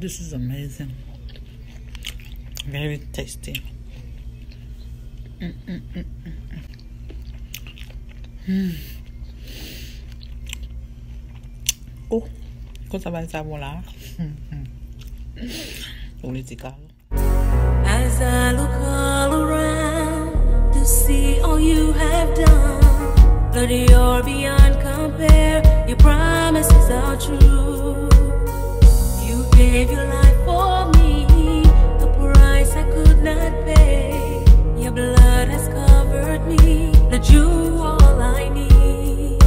This is amazing. Very tasty. Mm, mm, mm, oh, cosa vai a volare? Politica. As I look Lord, you're beyond compare. Your promises are true. You gave your life for me, the price I could not pay. Your blood has covered me, the Jew all I need.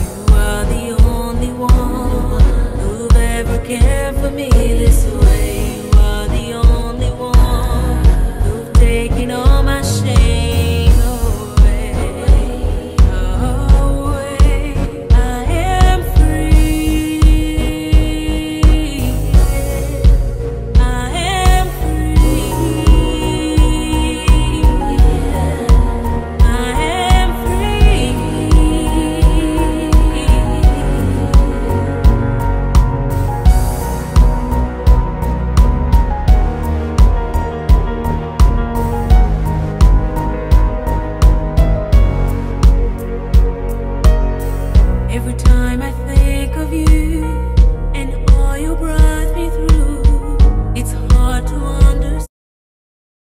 You are the only one who ever cared for me this way.